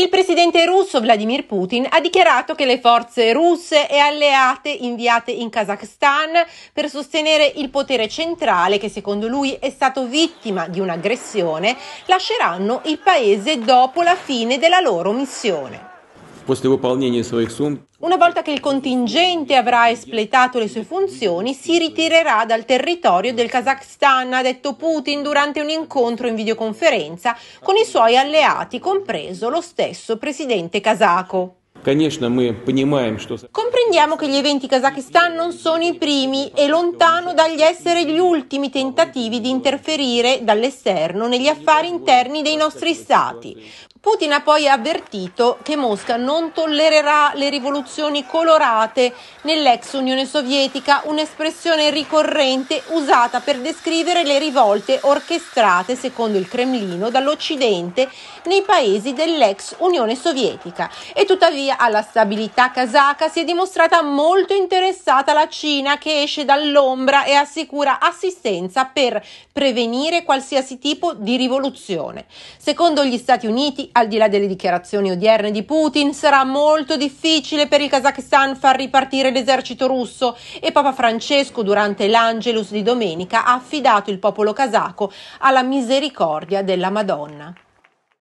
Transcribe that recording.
Il presidente russo Vladimir Putin ha dichiarato che le forze russe e alleate inviate in Kazakhstan per sostenere il potere centrale, che secondo lui è stato vittima di un'aggressione, lasceranno il paese dopo la fine della loro missione. Una volta che il contingente avrà espletato le sue funzioni, si ritirerà dal territorio del Kazakhstan, ha detto Putin durante un incontro in videoconferenza con i suoi alleati, compreso lo stesso presidente kazako. Comprendiamo che gli eventi kazakistan non sono i primi e lontano dagli essere gli ultimi tentativi di interferire dall'esterno negli affari interni dei nostri stati. Putin ha poi avvertito che Mosca non tollererà le rivoluzioni colorate nell'ex Unione Sovietica, un'espressione ricorrente usata per descrivere le rivolte orchestrate, secondo il Cremlino, dall'Occidente nei paesi dell'ex Unione Sovietica. E tuttavia alla stabilità kazaka si è dimostrata molto interessata la Cina che esce dall'ombra e assicura assistenza per prevenire qualsiasi tipo di rivoluzione. Secondo gli Stati Uniti, al di là delle dichiarazioni odierne di Putin, sarà molto difficile per il Kazakistan far ripartire l'esercito russo e Papa Francesco durante l'Angelus di domenica ha affidato il popolo kazako alla misericordia della Madonna.